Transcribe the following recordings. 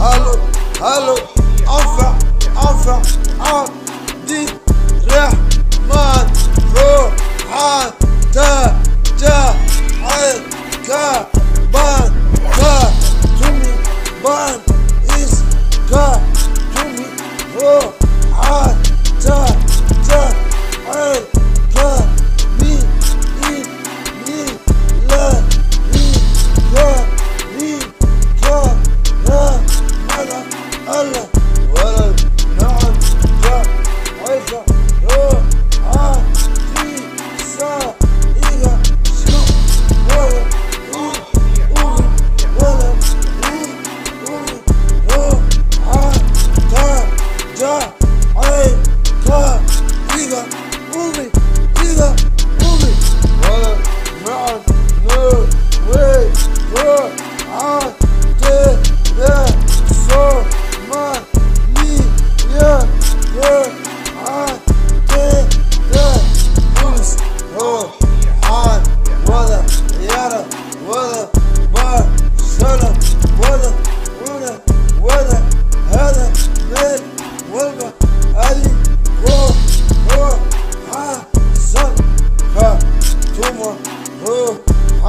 Allô, allô, enfin, enfin, Abdirahman, Rohata, Ja, Al-Kaban, Ta, Jumban,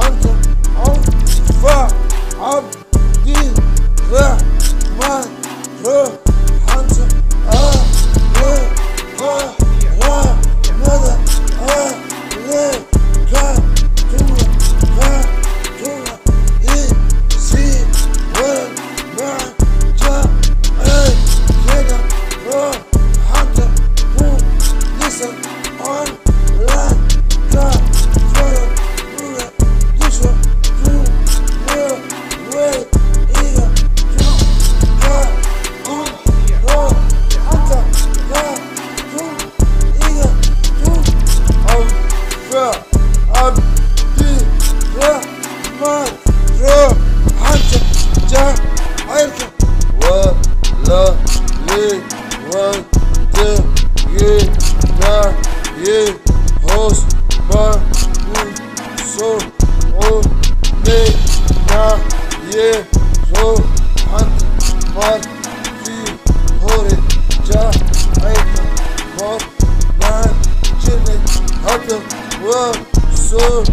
uncle, uncle, fuck, uncle. yeah, one, two, yeah, nah, yeah, horse, bar, mm, so, oh, me, nah, yeah, so, hunt, man, see, hore, ja, ain't, bar, man, chilling, hunt, well, so,